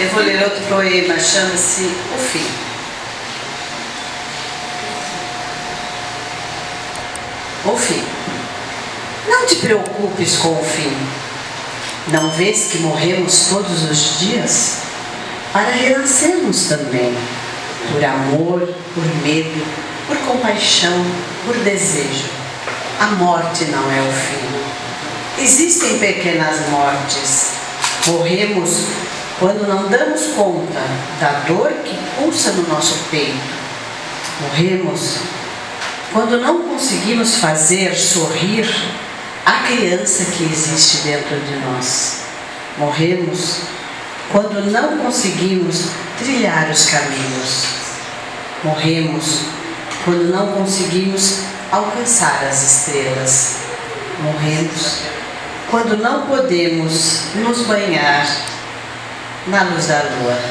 Eu vou ler outro poema, chama-se O Fim. O fim. Não te preocupes com o fim. Não vês que morremos todos os dias? Para renascermos também. Por amor, por medo, por compaixão, por desejo. A morte não é o fim. Existem pequenas mortes. Morremos quando não damos conta da dor que pulsa no nosso peito. Morremos quando não conseguimos fazer sorrir a criança que existe dentro de nós. Morremos quando não conseguimos trilhar os caminhos. Morremos quando não conseguimos alcançar as estrelas. Morremos quando não podemos nos banhar Nanuzaluan.